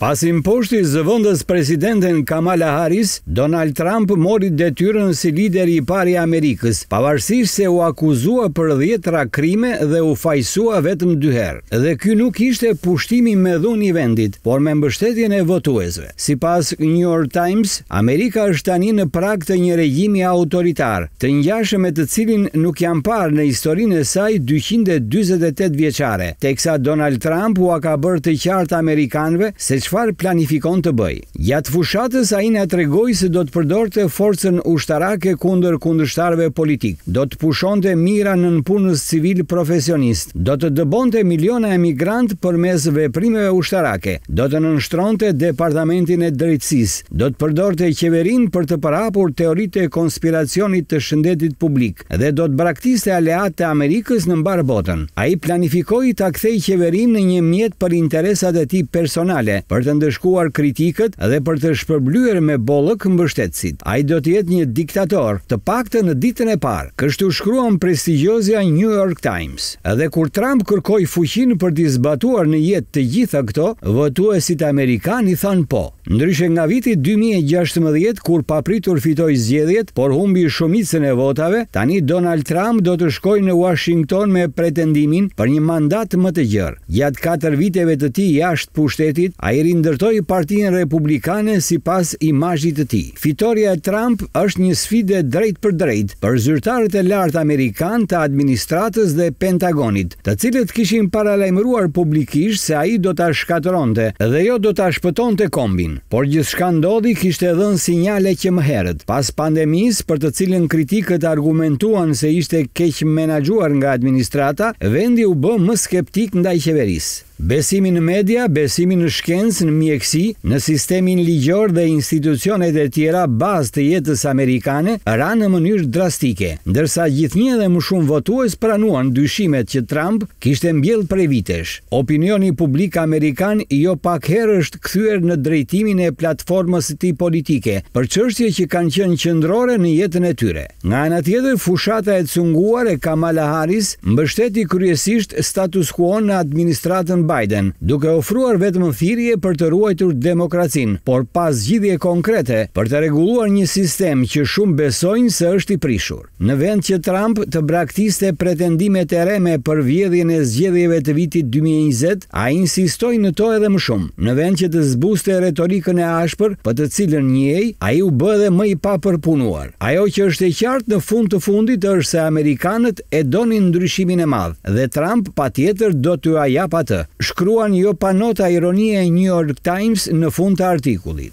Pasi mposhti zëvendës presidenten Kamala Harris, Donald Trump mori detyrën si lideri i parë i Amerikës, pavarësisht se u akuzua për dhjetëra krime dhe u fajësua vetëm dy herë. Dhe ky nuk ishte pushtimi me dhunë i vendit, por me mbështetjen e votuesve. Sipas New York Times, Amerika është tani në prag të një regjimi autoritar, të ngjashëm me të cilin nuk janë parë në historinë e saj dyqind e dyzet e tetë vjeçare, teksa Donald Trump ua ka bërë të qartë amerikanëve se çfarë planifikon të bëjë. Gjatë fushatës ai na tregoi se do të përdorte forcën ushtarake kundër kundërshtarëve politikë, do të pushonte mijëra nëpunës civilë profesionistë, do të dëbonte miliona emigrantë përmes veprimeve ushtarake, do të nënshtronte Departamentin e Drejtësisë, Do të përdorte qeverinë për të përhapur teoritë e konspiracionit të shëndetit publik dhe do të braktiste aleatët e Amerikës në mbarë botën. Ai planifikoi ta kthejë qeverinë në një mjet për interesat e tij personale, për të ndëshkuar kritikët dhe për të shpërblyer me bollëk mbështetësit. Ai do të jetë një diktator, të paktën në ditën e parë, kështu shkruan prestigjozja New York Times. Edhe kur Trump kërkoi fuqinë për t'i zbatuar në jetë të gjitha këto, votuesit amerikanë i thanë po. Ndryshe nga viti dy mijë e gjashtëmbëdhjetë kur papritur fitoi zgjedhjet, por humbi shumicën e votave, tani Donald Trump do të shkojë në Uashington me pretendimin për një mandat më të gjerë. Gjatë katër viteve të tij jashtë pushtetit, ai rindërtoi Partinë Republikane sipas imazhit të tij. Fitorja e Trump është një sfidë e drejtpërdrejtë për zyrtarët e lartë amerikanë të administratës dhe Pentagonit, të cilët kishin paralajmëruar publikisht se ai do ta shkatërronte dhe jo do ta shpëtonte kombin. Por gjithçka ndodhi kishte dhënë sinjale që më herët, pas pandemisë për të cilën kritikët argumentuan se ishte keqmenaxhuar nga administrata, vendi u bë më skeptik ndaj qeverisë. Besimi në media, besimi në shkencë, në mjekësi, në sistemin ligjor dhe institucionet e tjera bazë të jetës amerikane ra në mënyrë drastike, ndërsa gjithnjë edhe më shumë votues pranuan dyshimet që Trump kishte mbjellë prej vitesh. Opinioni publik amerikan jo pak herë është kthyer në drejtimin e platformës së tij politike për çështje që kanë qenë qendrore në jetën e tyre. Nga ana tjetër, fushata e cunguar e Kamala Harris mbështeti kryesisht status quo në administratën Biden, duke ofruar vetëm thirrje për të ruajtur demokracinë, por pa zgjidhje konkrete për të rregulluar një sistem që shumë besojnë se është i prishur. Në vend që Trump të braktiste pretendimet e rreme për vjedhjen e zgjedhjeve të vitit dy mijë e njëzet, ai insistoi në to edhe më shumë. Në vend që të zbuste retorikën e ashpër, për të cilën njihej, ai u bë edhe më i papërpunuar. Ajo që është e qartë në fund të fundit është se amerikanët e donin ndryshimin e madh dhe Trump patjetër do t'ua japë atë, shkruan jo pa nota ironie New York Times në fund të artikullit.